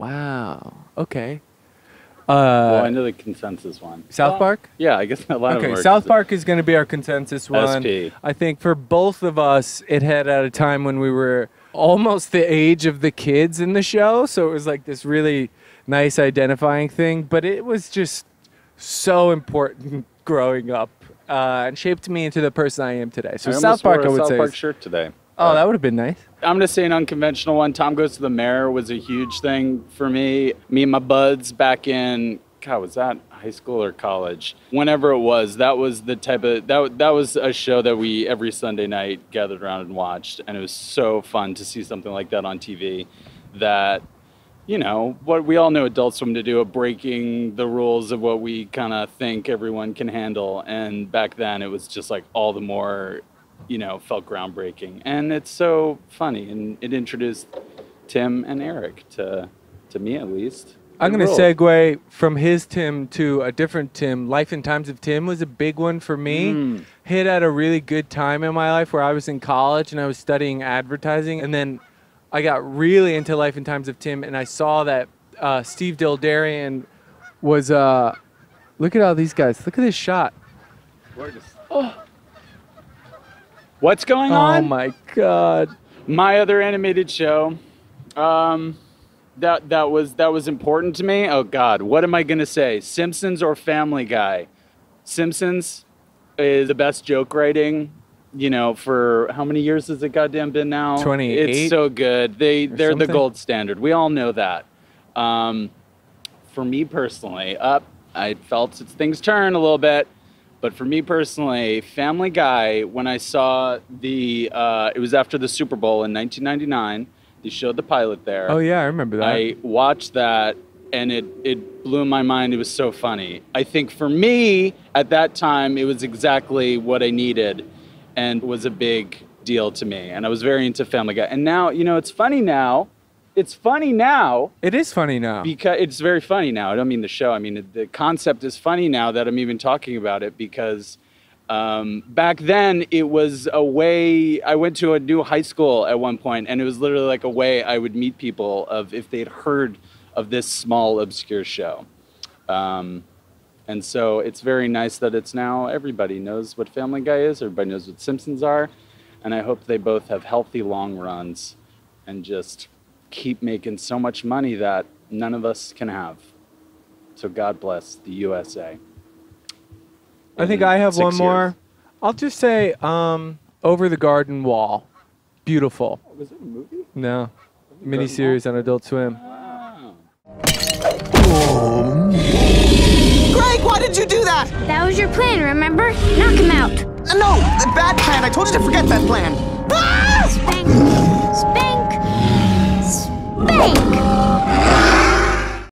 Wow. Okay. well, I Uh, know the consensus one. South Park? Yeah, I guess a lot of okay. South Park is going to be our consensus one. SP. I think for both of us, it had at a time when we were almost the age of the kids in the show, so it was like this really nice identifying thing. But it was just so important growing up uh, and shaped me into the person I am today. So South Park, I a would South say. Park shirt today. Oh, that would have been nice. I'm gonna say an unconventional one. Tom Goes to the Mayor was a huge thing for me. Me and my buds back in God was that high school or college? Whenever it was, that was the type of that that was a show that we every Sunday night gathered around and watched, and it was so fun to see something like that on TV. That you know what we all know Adult Swim to do of breaking the rules of what we kind of think everyone can handle, and back then it was just like all the more you know, felt groundbreaking. And it's so funny. And it introduced Tim and Eric to, to me at least. I'm going to segue from his Tim to a different Tim. Life and Times of Tim was a big one for me. Mm. Hit at a really good time in my life where I was in college and I was studying advertising. And then I got really into Life and Times of Tim and I saw that uh, Steve Dildarian was. Uh, look at all these guys. Look at this shot. What's going on? Oh my God. my other animated show um that that was that was important to me. Oh god what am i going to say? Simpsons or family guy? Simpsons is the best joke writing you know for how many years has it goddamn been now? 28 it's so good. They they're the gold standard. We all know that. Um for me personally up i felt things turn a little bit but for me personally, Family Guy, when I saw the, uh, it was after the Super Bowl in 1999, they showed the pilot there. Oh, yeah, I remember that. I watched that and it, it blew my mind. It was so funny. I think for me, at that time, it was exactly what I needed and was a big deal to me. And I was very into Family Guy. And now, you know, it's funny now. It's funny now it is funny now. because it's very funny now. I don't mean the show. I mean the concept is funny now that I'm even talking about it because um, back then it was a way. I went to a new high school at one point, and it was literally like a way I would meet people of if they'd heard of this small obscure show. Um, and so it's very nice that it's now everybody knows what Family Guy is. Everybody knows what Simpsons are, and I hope they both have healthy long runs and just keep making so much money that none of us can have. So God bless the USA. I think I have six one more. years. I'll just say um, Over the Garden Wall. Beautiful. Was it a movie? No. Miniseries on Adult Swim. Wow. Greg, why did you do that? That was your plan, remember? Knock him out. Uh, No, the bad plan. I told you to forget that plan.